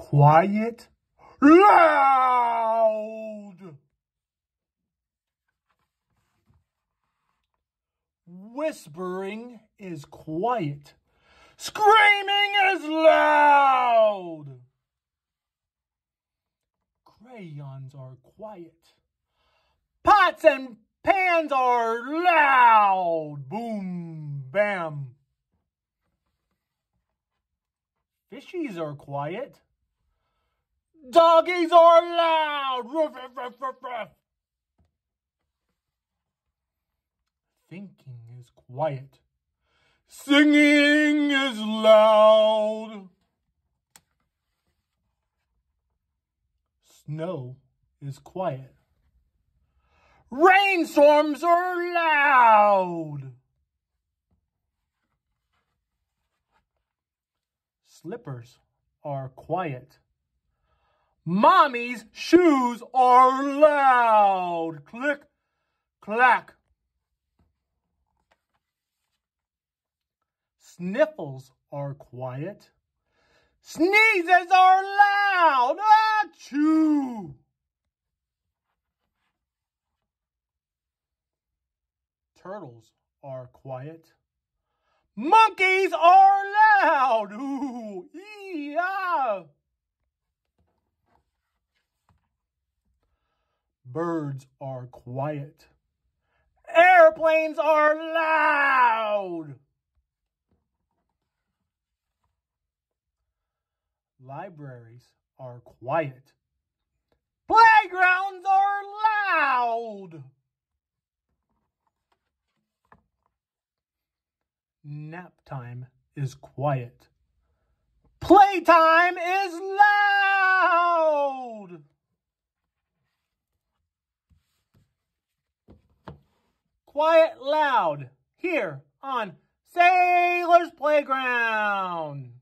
quiet, loud. Whispering is quiet. Screaming is loud. Crayons are quiet. Pots and pans are loud. Boom, bam. Fishies are quiet. Doggies are loud. Ruff, ruff, ruff. Thinking is quiet. Singing is loud. Snow is quiet. Rainstorms are loud. Slippers are quiet. Mommy's shoes are loud. Click, clack. Sniffles are quiet. Sneezes are loud. Achoo! Turtles are quiet. Monkeys are loud. Ooh, Birds are quiet. Airplanes are loud. Libraries are quiet. Playgrounds are loud. Nap time is quiet. Playtime is loud. Quiet loud here on Saylor's Playground.